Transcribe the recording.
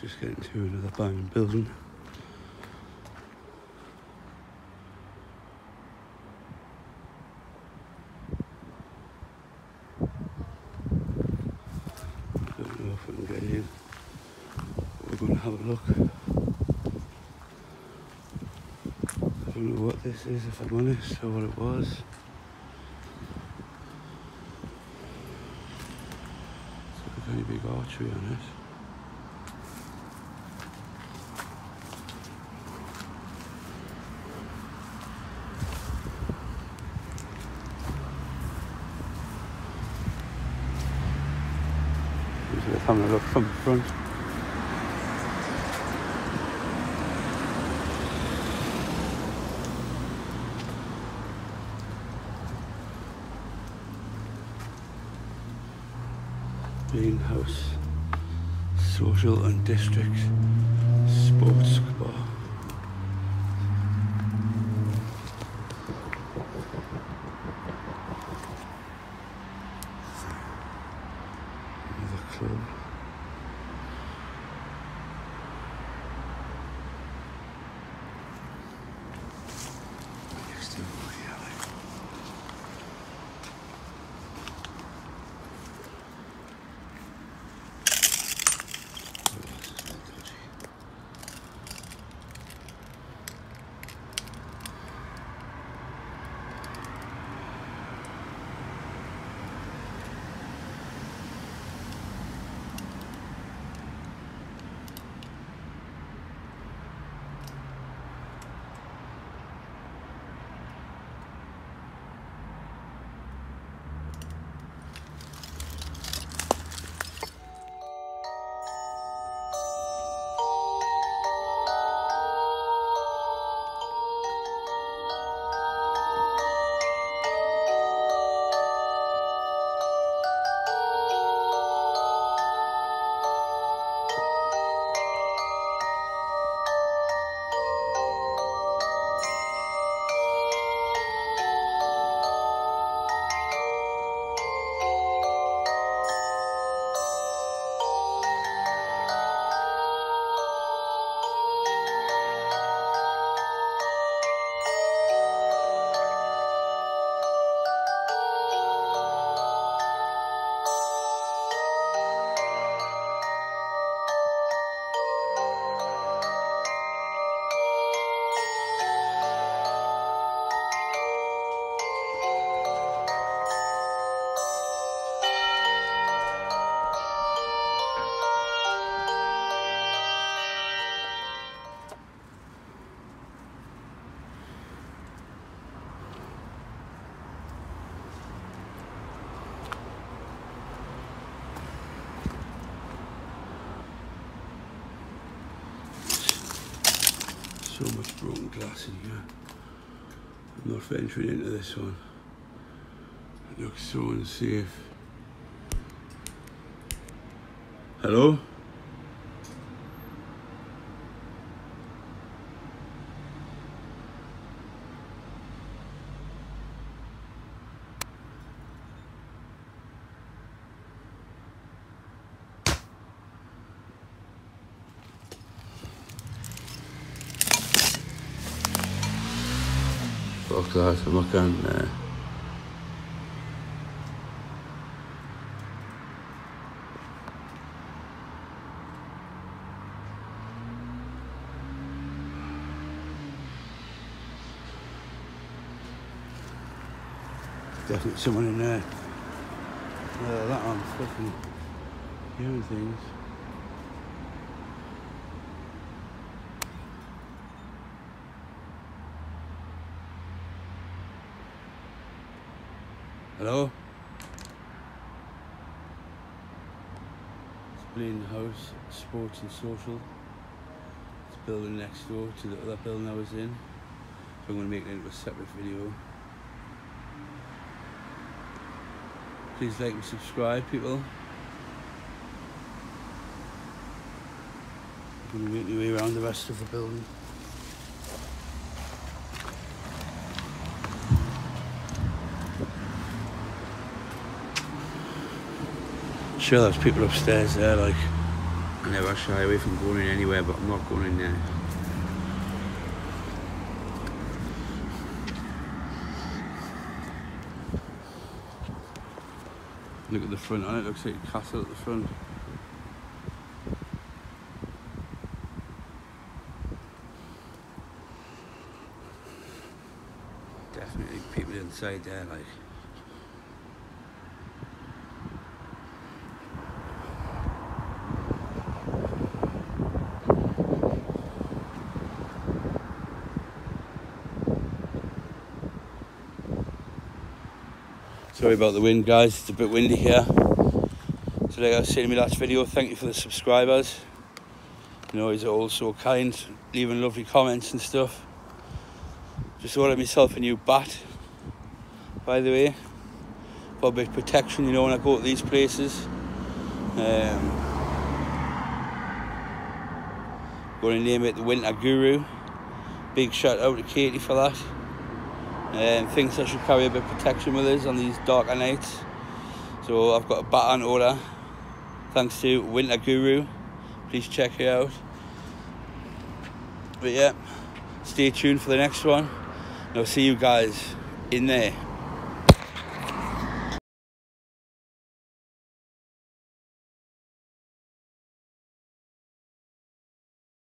Just getting to another abandoned building. Don't know if we can get in. We're going to have a look. I don't know what this is, if I'm honest, or what it was. It's a very big archery on it. Just having a look from the front. Greenhouse Social and District Sports Bar. Another So much broken glass in here. I'm not venturing into this one. It looks so unsafe. Hello? Not going there. Definitely someone in there. Uh, that one, fucking hearing things. Hello? It's Blaine House, Sports and Social. It's building next door to the other building I was in. So I'm going to make it into a separate video. Please like and subscribe, people. I'm going to make my way around the rest of the building. Sure, there's people upstairs there, like I never shy away from going in anywhere, but I'm not going in there. Look at the front on it, looks like a castle at the front. Definitely people inside there, like. Sorry about the wind guys, it's a bit windy here. So like I was saying in my last video, thank you for the subscribers. You know, he's all so kind, leaving lovely comments and stuff. Just ordered myself a new bat, by the way, for a bit of protection, you know, when I go to these places. Um, going to name it the Winter Guru. Big shout out to Katie for that Um, and thinks I should carry a bit of protection with us on these darker nights. So I've got a bat on order, thanks to Winter Guru. Please check it out. But yeah, stay tuned for the next one. And I'll see you guys in there.